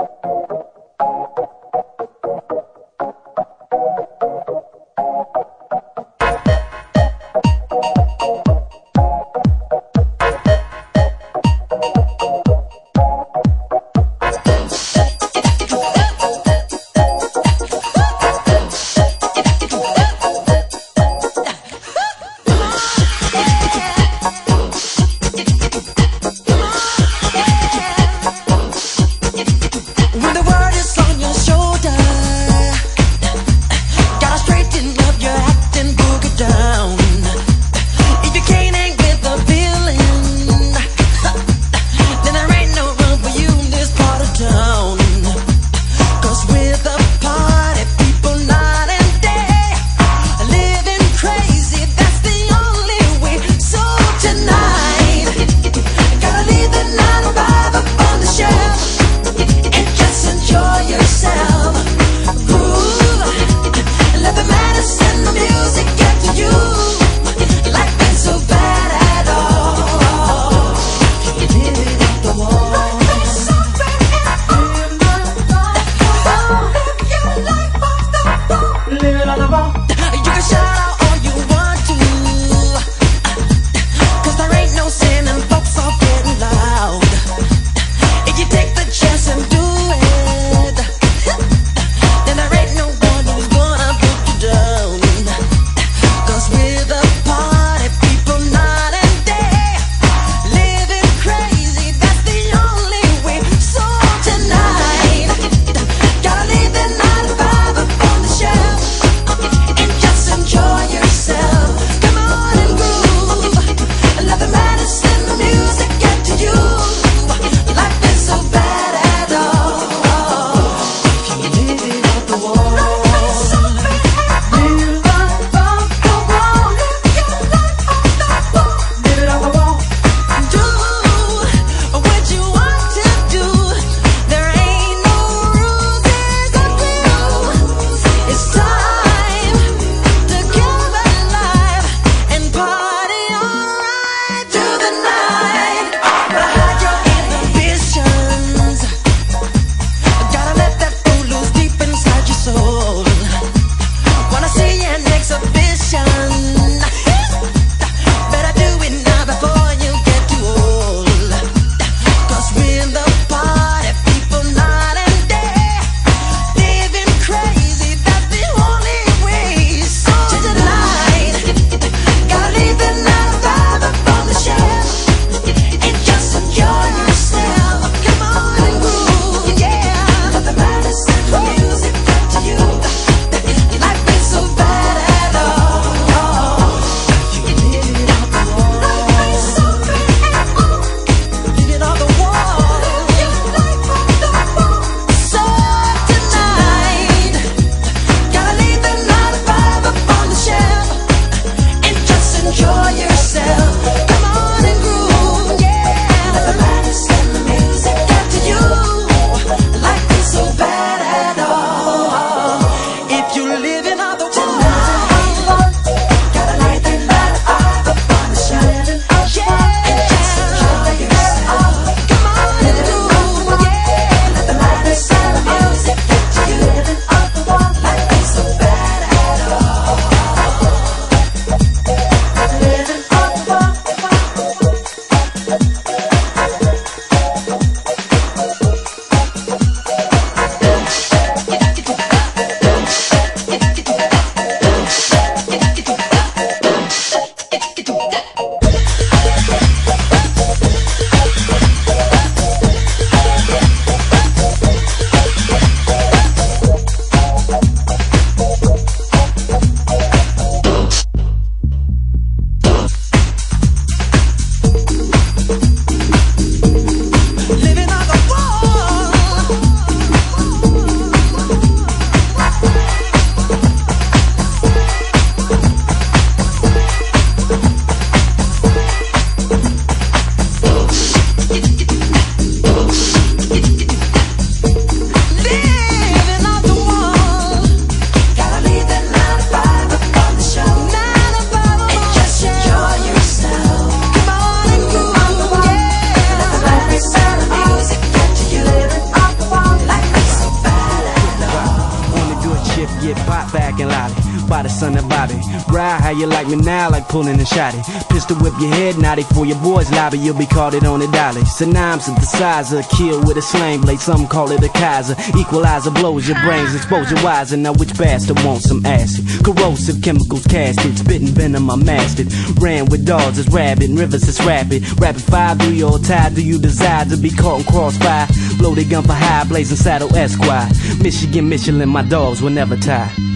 We your shoulder. Body, son, that Bobby. Ride how you like me now, like pulling a shotty. Pistol whip your head, naughty for your boys lobby, you'll be caught it on the dolly. I'm synthesizer, kill with a slang blade, some call it a Kaiser. Equalizer blows your brains, expose your wiser. Now which bastard wants some acid? Corrosive chemicals casted, spitting venom, I mastered. Ran with dogs, as rabbit, rivers, it's rapid. Rapid fire, do you all tired? Do you desire to be caught in crossfire? Loaded gun for high, blazing saddle Esquire. Michigan, Michelin, my dogs will never tie.